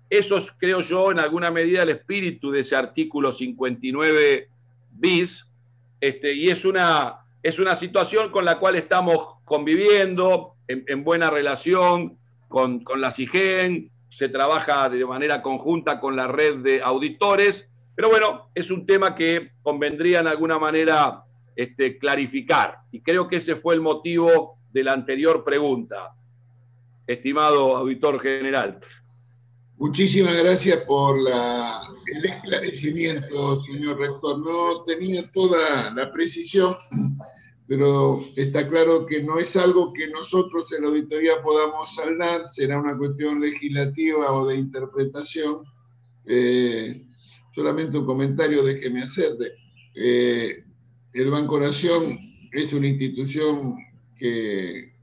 S6: Eso es, creo yo, en alguna medida el espíritu de ese artículo 59 bis, este, y es una, es una situación con la cual estamos conviviendo en, en buena relación con, con la CIGEN, se trabaja de manera conjunta con la red de auditores, pero bueno, es un tema que convendría en alguna manera este, clarificar. Y creo que ese fue el motivo de la anterior pregunta, estimado auditor general.
S1: Muchísimas gracias por la, el esclarecimiento, señor rector. No tenía toda la precisión pero está claro que no es algo que nosotros en la auditoría podamos saldar, será una cuestión legislativa o de interpretación. Eh, solamente un comentario déjeme hacerle. Eh, el Banco Nación es una institución que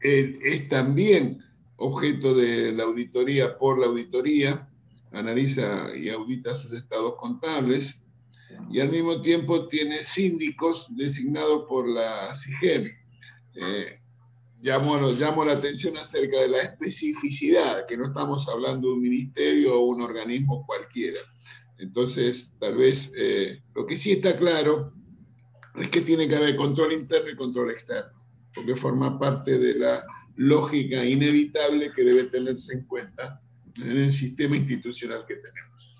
S1: es, es también objeto de la auditoría por la auditoría, analiza y audita sus estados contables y al mismo tiempo tiene síndicos designados por la CIGEM. Eh, llamo, llamo la atención acerca de la especificidad, que no estamos hablando de un ministerio o un organismo cualquiera. Entonces, tal vez eh, lo que sí está claro es que tiene que haber control interno y control externo, porque forma parte de la lógica inevitable que debe tenerse en cuenta en el sistema institucional que tenemos.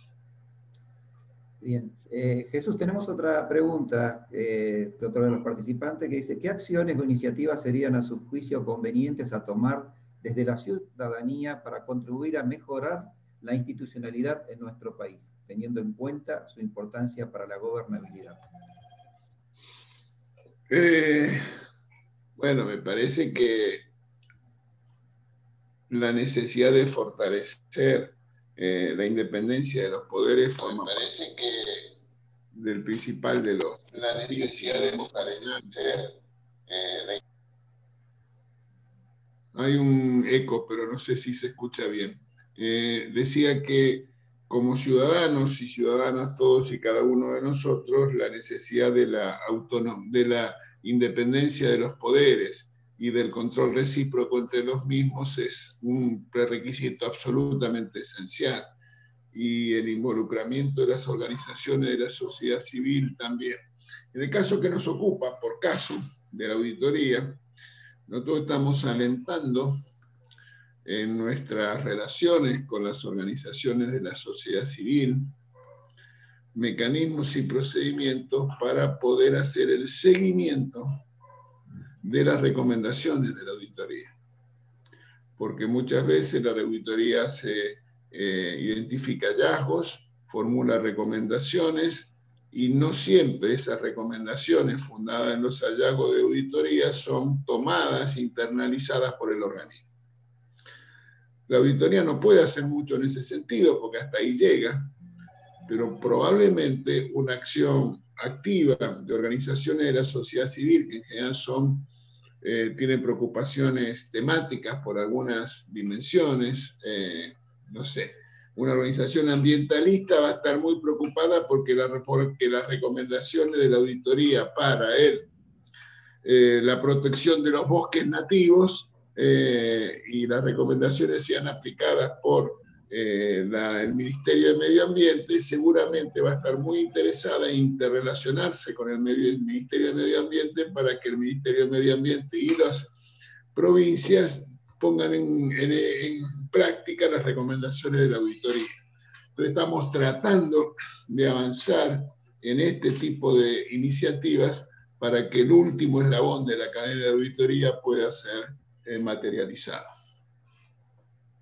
S3: Bien. Eh, Jesús, tenemos otra pregunta eh, de otro de los participantes que dice, ¿qué acciones o iniciativas serían a su juicio convenientes a tomar desde la ciudadanía para contribuir a mejorar la institucionalidad en nuestro país, teniendo en cuenta su importancia para la gobernabilidad?
S1: Eh, bueno, me parece que la necesidad de fortalecer eh, la independencia de los poderes forma parece que del principal de los la necesidad de eh, hay un eco pero no sé si se escucha bien eh, decía que como ciudadanos y ciudadanas todos y cada uno de nosotros, la necesidad de la, de la independencia de los poderes y del control recíproco entre los mismos es un prerequisito absolutamente esencial. Y el involucramiento de las organizaciones de la sociedad civil también. En el caso que nos ocupa, por caso de la auditoría, nosotros estamos alentando en nuestras relaciones con las organizaciones de la sociedad civil, mecanismos y procedimientos para poder hacer el seguimiento de las recomendaciones de la auditoría. Porque muchas veces la auditoría se eh, identifica hallazgos, formula recomendaciones y no siempre esas recomendaciones fundadas en los hallazgos de auditoría son tomadas, internalizadas por el organismo. La auditoría no puede hacer mucho en ese sentido porque hasta ahí llega, pero probablemente una acción activa de organizaciones de la sociedad civil, que en general son, eh, tienen preocupaciones temáticas por algunas dimensiones, eh, no sé, una organización ambientalista va a estar muy preocupada porque, la, porque las recomendaciones de la auditoría para él, eh, la protección de los bosques nativos eh, y las recomendaciones sean aplicadas por eh, el Ministerio de Medio Ambiente, seguramente va a estar muy interesada en interrelacionarse con el, Ministerio de Medio Ambiente para que el Ministerio de Medio Ambiente y las provincias pongan en, práctica las recomendaciones de la auditoría. Entonces estamos tratando de avanzar en este tipo de iniciativas para que el último eslabón de la cadena de auditoría pueda ser eh, materializado.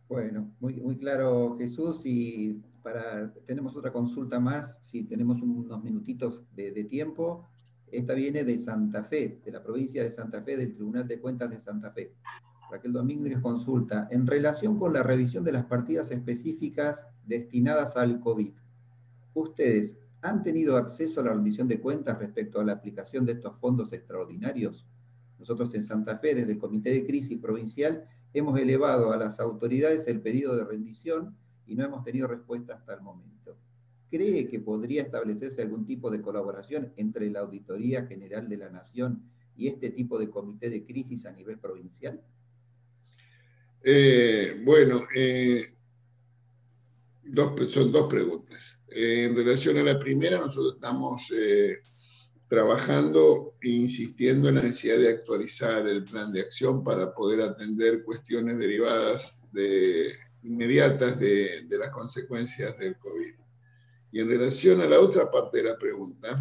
S3: Bueno, muy, muy claro Jesús y para, tenemos otra consulta más, si tenemos unos minutitos de, tiempo. Esta viene de Santa Fe, de la provincia de Santa Fe, del Tribunal de Cuentas de Santa Fe. Raquel Domínguez consulta, en relación con la revisión de las partidas específicas destinadas al COVID, ¿ustedes han tenido acceso a la rendición de cuentas respecto a la aplicación de estos fondos extraordinarios? Nosotros en Santa Fe, desde el Comité de Crisis Provincial, hemos elevado a las autoridades el pedido de rendición y no hemos tenido respuesta hasta el momento. ¿Cree que podría establecerse algún tipo de colaboración entre la Auditoría General de la Nación y este tipo de comité de crisis a nivel provincial?
S1: Eh, bueno, eh, son dos preguntas. Eh, en relación a la primera, nosotros estamos trabajando e insistiendo en la necesidad de actualizar el plan de acción para poder atender cuestiones derivadas de, inmediatas de, de las consecuencias del COVID. Y en relación a la otra parte de la pregunta,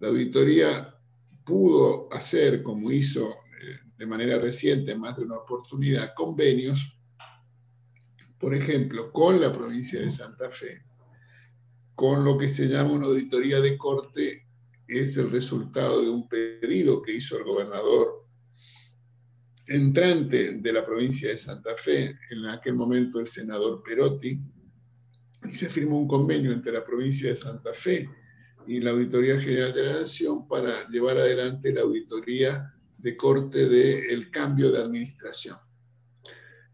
S1: la auditoría pudo hacer, como hizo eh, de manera reciente, más de una oportunidad, convenios, por ejemplo, con la provincia de Santa Fe, con lo que se llama una auditoría de corte es el resultado de un pedido que hizo el gobernador entrante de la provincia de Santa Fe, en aquel momento el senador Perotti, y se firmó un convenio entre la provincia de Santa Fe y la Auditoría General de la Nación para llevar adelante la auditoría de corte del cambio de administración.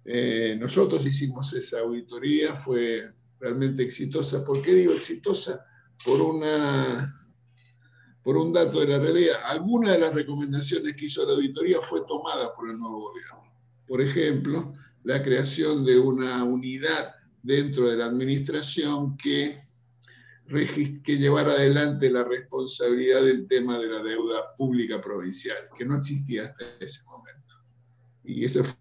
S1: Eh, nosotros hicimos esa auditoría, fue realmente exitosa. ¿Por qué digo exitosa? Por una por un dato de la realidad. Alguna de las recomendaciones que hizo la auditoría fue tomada por el nuevo gobierno. Por ejemplo, la creación de una unidad dentro de la administración que, que llevara adelante la responsabilidad del tema de la deuda pública provincial, que no existía hasta ese momento. Y esa fue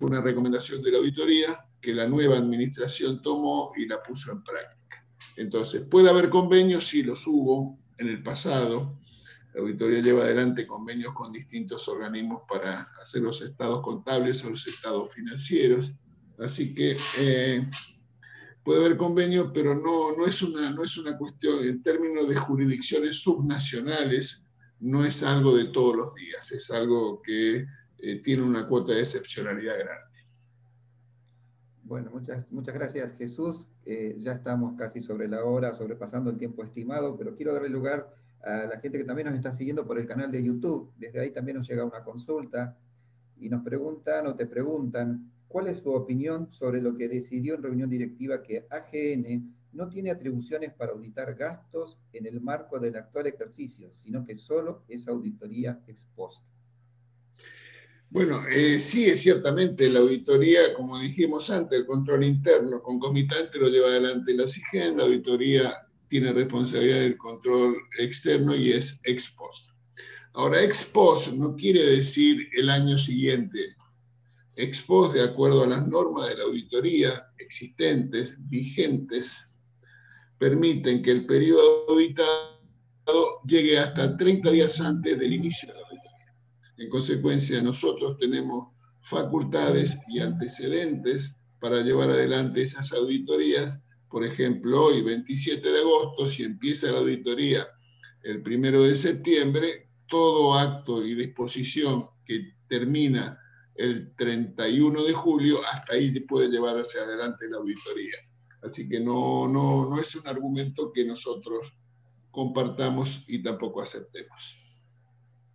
S1: una recomendación de la auditoría que la nueva administración tomó y la puso en práctica. Entonces, puede haber convenios, sí los hubo en el pasado. La auditoría lleva adelante convenios con distintos organismos para hacer los estados contables o los estados financieros. Así que eh, puede haber convenios, pero no, no, es una, no es una cuestión, en términos de jurisdicciones subnacionales, no es algo de todos los días, es algo que eh, tiene una cuota de excepcionalidad grande.
S3: Bueno, muchas, muchas gracias Jesús. Eh, ya estamos casi sobre la hora, sobrepasando el tiempo estimado, pero quiero darle lugar a la gente que también nos está siguiendo por el canal de YouTube. Desde ahí también nos llega una consulta y nos preguntan o te preguntan cuál es su opinión sobre lo que decidió en reunión directiva que AGN no tiene atribuciones para auditar gastos en el marco del actual ejercicio, sino que solo es auditoría expuesta.
S1: Bueno, eh, sí, es ciertamente la auditoría, como dijimos antes, el control interno concomitante lo lleva adelante la CIGEN, la auditoría tiene responsabilidad del control externo y es ex post. Ahora, ex post no quiere decir el año siguiente. Ex de acuerdo a las normas de la auditoría existentes, vigentes, permiten que el periodo auditado llegue hasta 30 días antes del inicio de la en consecuencia, nosotros tenemos facultades y antecedentes para llevar adelante esas auditorías. Por ejemplo, hoy, 27 de agosto, si empieza la auditoría el primero de septiembre, todo acto y disposición que termina el 31 de julio, hasta ahí puede llevar hacia adelante la auditoría. Así que no, no, no es un argumento que nosotros compartamos y tampoco aceptemos.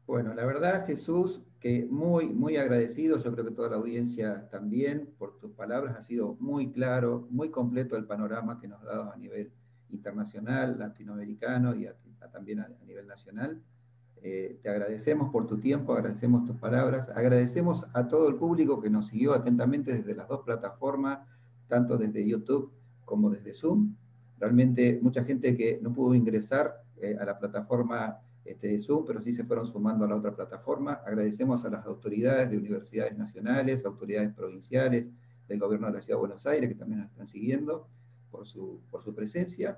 S3: Bueno, la verdad, Jesús, que muy, muy agradecido, yo creo que toda la audiencia también, por tus palabras, ha sido muy claro, muy completo el panorama que nos ha dado a nivel internacional, latinoamericano y también a, nivel nacional. Eh, te agradecemos por tu tiempo, agradecemos tus palabras, agradecemos a todo el público que nos siguió atentamente desde las dos plataformas, tanto desde YouTube como desde Zoom. Realmente mucha gente que no pudo ingresar eh, a la plataforma este, de Zoom, pero sí se fueron sumando a la otra plataforma. Agradecemos a las autoridades de universidades nacionales, autoridades provinciales del gobierno de la Ciudad de Buenos Aires, que también nos están siguiendo por su, por su presencia.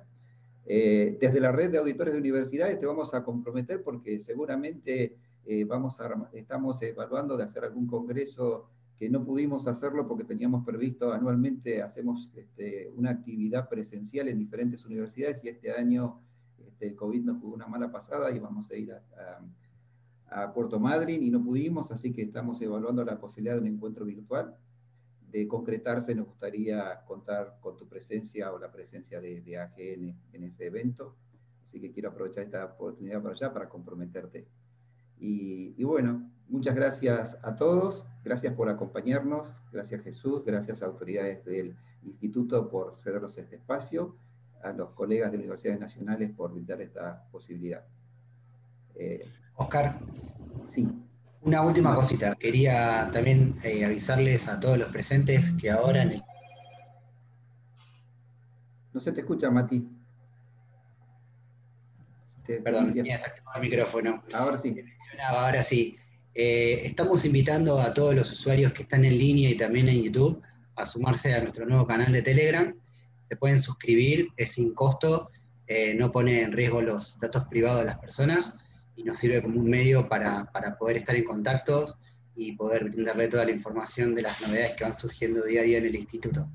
S3: Eh, desde la red de auditores de universidades te vamos a comprometer porque seguramente eh, vamos a, estamos evaluando de hacer algún congreso que no pudimos hacerlo porque teníamos previsto anualmente, hacemos este, una actividad presencial en diferentes universidades y este año el COVID nos jugó una mala pasada y vamos a ir a, Puerto Madryn y no pudimos, así que estamos evaluando la posibilidad de un encuentro virtual. De concretarse, nos gustaría contar con tu presencia o la presencia de, AGN en ese evento. Así que quiero aprovechar esta oportunidad para allá para comprometerte. Y, y, bueno, muchas gracias a todos, gracias por acompañarnos, gracias Jesús, gracias a autoridades del instituto por cedernos este espacio a los colegas de universidades nacionales por brindar esta posibilidad.
S5: Eh, Oscar. Sí. Una última cosita. Quería también eh, avisarles a todos los presentes que ahora en el...
S3: No se te escucha, Mati.
S5: Perdón, tenía desactivado el micrófono.
S3: Ahora sí.
S5: Ahora sí. Eh, estamos invitando a todos los usuarios que están en línea y también en YouTube a sumarse a nuestro nuevo canal de Telegram se pueden suscribir, es sin costo, eh, no pone en riesgo los datos privados de las personas y nos sirve como un medio para, poder estar en contacto y poder brindarle toda la información de las novedades que van surgiendo día a día en el instituto.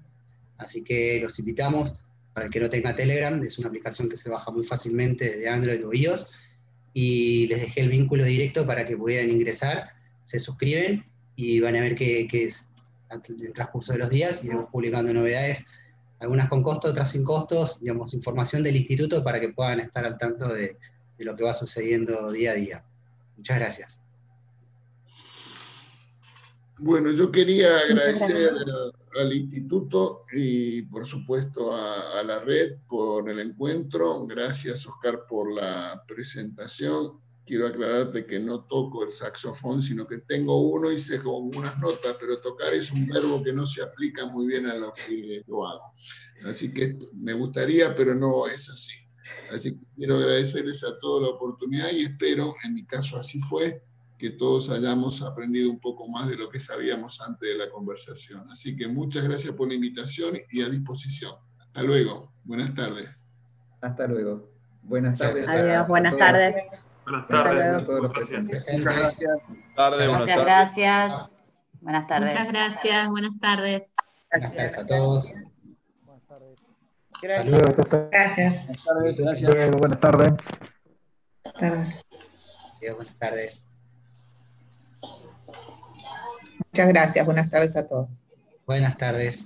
S5: Así que los invitamos, para el que no tenga Telegram, es una aplicación que se baja muy fácilmente de Android o iOS, y les dejé el vínculo directo para que pudieran ingresar, se suscriben y van a ver que, es en el transcurso de los días iremos publicando novedades algunas con costo, otras sin costos, digamos, información del instituto para que puedan estar al tanto de, lo que va sucediendo día a día. Muchas gracias.
S1: Bueno, yo quería agradecer al instituto y por supuesto a, a, la red por el encuentro. Gracias Oscar por la presentación. Quiero aclararte que no toco el saxofón, sino que tengo uno y sé como unas notas, pero tocar es un verbo que no se aplica muy bien a lo que yo hago. Así que me gustaría, pero no es así. Así que quiero agradecerles a todos la oportunidad y espero, en mi caso así fue, que todos hayamos aprendido un poco más de lo que sabíamos antes de la conversación. Así que muchas gracias por la invitación y a disposición. Hasta luego. Buenas tardes.
S3: Hasta luego. Buenas tardes.
S9: Adiós, buenas tardes.
S8: Buenas tardes
S3: a todos los presentes.
S6: Muchas gracias.
S9: Muchas gracias. Buenas tardes.
S10: Muchas gracias. Buenas tardes.
S5: Buenas tardes a todos.
S11: Gracias.
S10: Gracias.
S11: Buenas tardes. Gracias. Buenas tardes.
S5: Adiós, buenas tardes.
S10: Muchas gracias. Buenas tardes a todos.
S5: Buenas tardes.